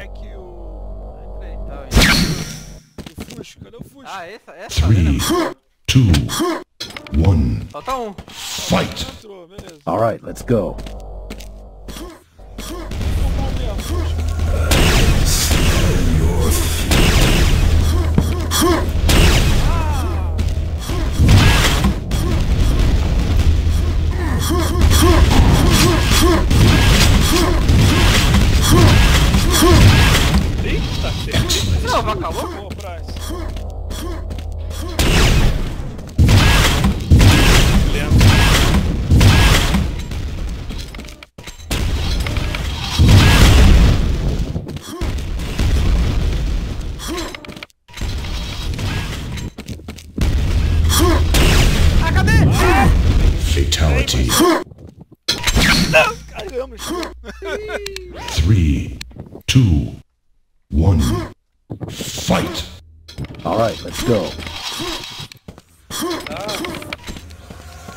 Jack o. Entrei, tá O Fusco. Cadê o? Ah, essa, essa? Three, two, one, Falta um. fight. All right, let's go. Three, two, one, fight. All right, let's go.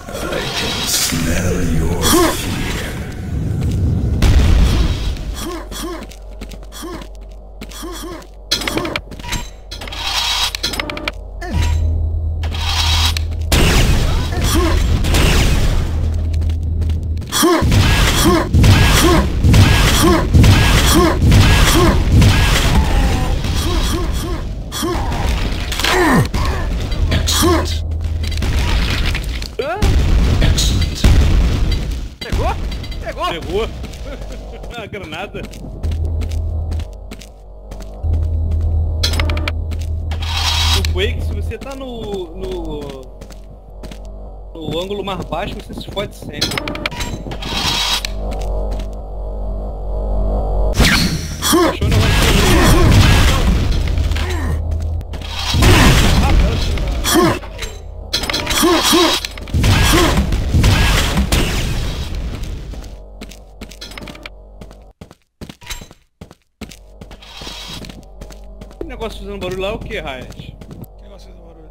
I can Smell your excellent. Excellent. Pegou? Pegou? Pegou. A granada. No Quake, se você tá no, no. no ângulo mais baixo, você se fode sempre. Negócio fazendo barulho lá é o que, Riot? Que negócio um barulho?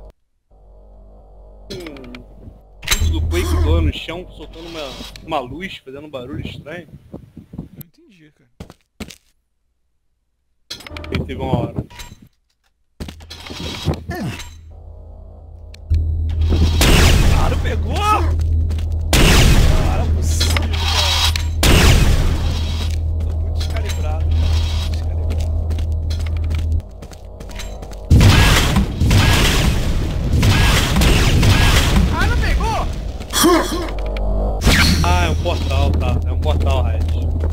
Um, do Quake voando no chão, soltando uma, uma luz, fazendo um barulho estranho. Não entendi, cara. Ele teve uma hora. Cara, pegou! and what eyes.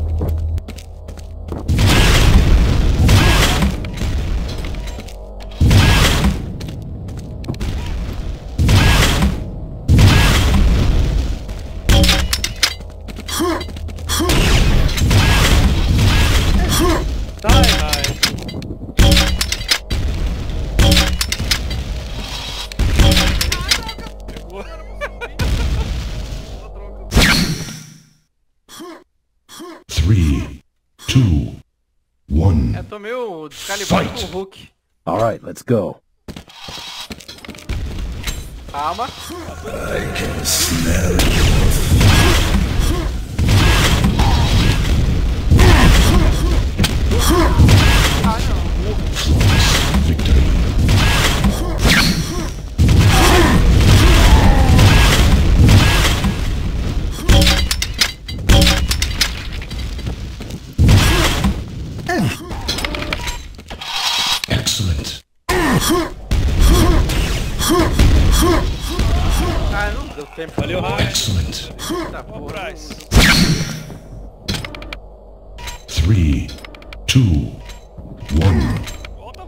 Tô meio descalibrado Fight. com o Hulk. Alright, let's go. Calma. I can smell you. Tempo. Valeu. Excellent. Three, two, one,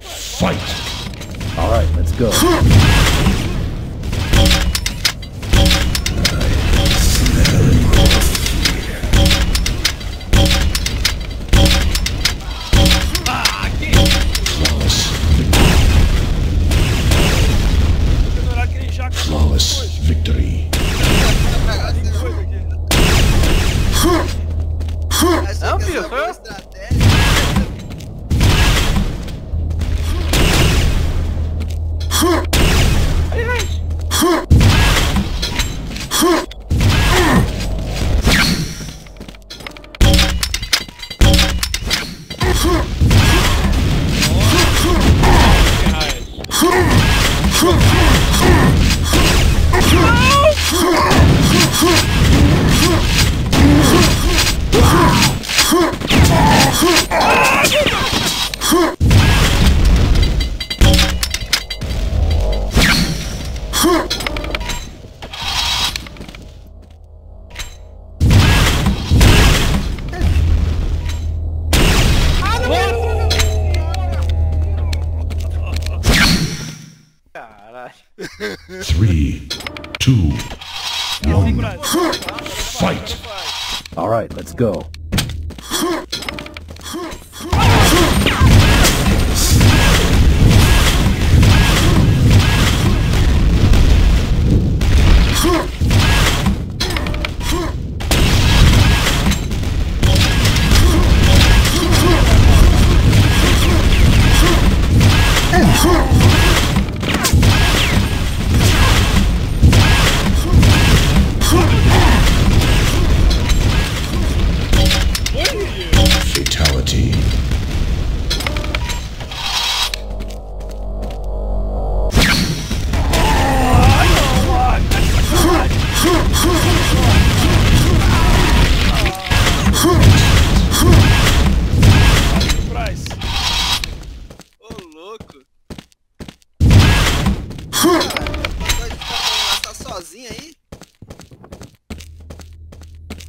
fight. All right, let's go. Caralho. Three, two, one, fight. All right, let's go. Fatality.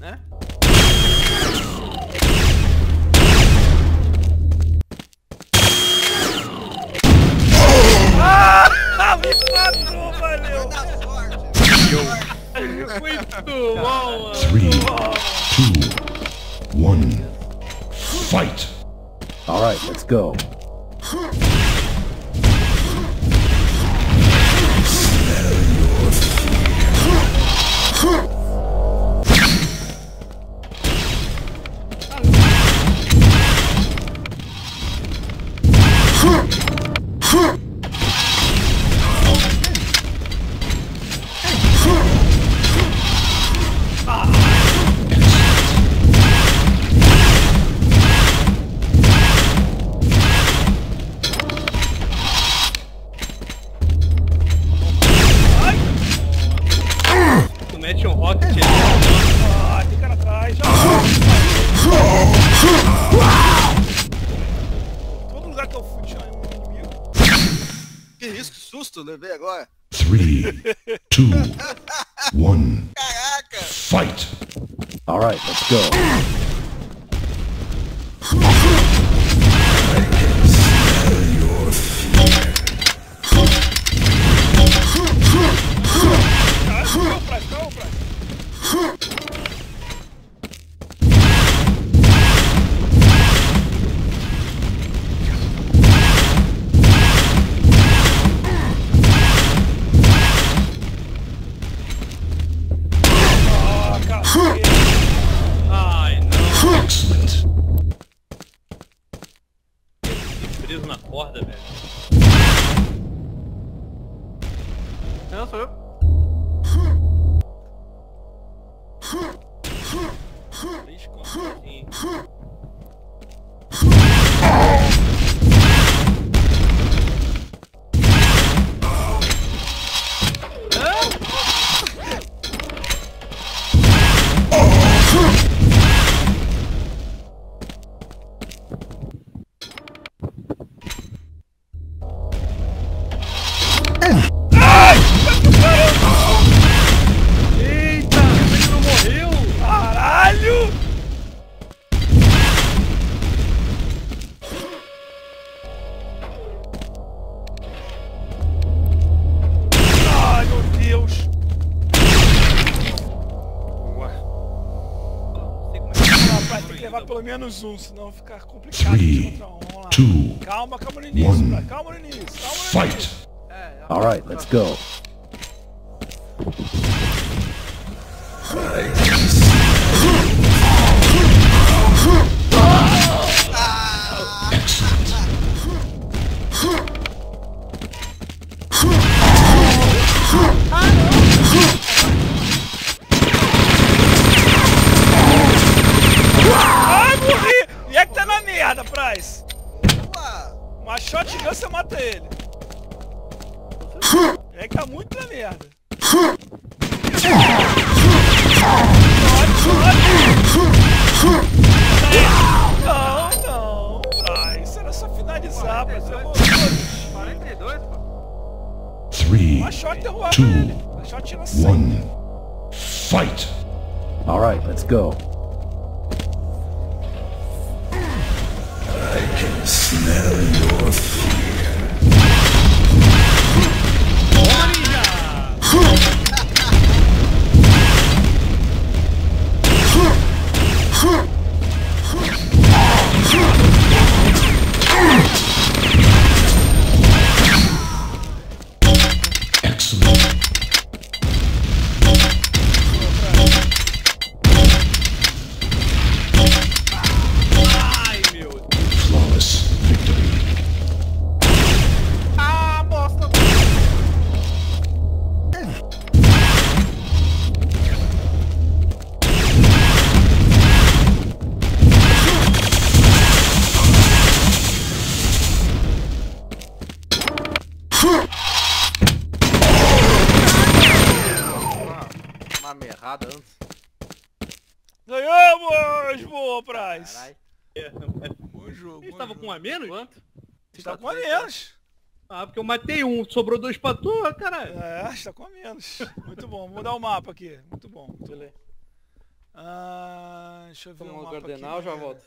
Né? Ah, me matou, valeu. Muito bom, mano. Three, two, one, fight. All right, let's go. Tu isso, que susto, levei agora. Eh. Three, two, one, Caraca. fight. All right, let's go. Preso na corda, velho. Não, sou eu. Pelo menos um, senão vai ficar complicado Three, contra um. Vamos lá. two, Calma, calma no início, one. Braz, calma no início, calma no início. fight. É, All right, let's go. Ai, atrás. Uma shotgun você mata ele. É que tá muito na merda. Não, não. Ah, isso era só finalizar, pô. 42, pô. 3, 2, 1, fight! Alright, let's go. Fight. All right, let's Ganhamos! Boa, Price. Caralho. Bom jogo. Ele bom tava jogo. com um a menos? Quanto? Você tá com a menos. Ah, porque eu matei um, sobrou dois pra tu, caralho. É, você tá com a menos. Muito bom. Vou mudar o mapa aqui. Muito bom. Muito bom. Ah, deixa eu ver Vamos o mapa aqui. já né? volto.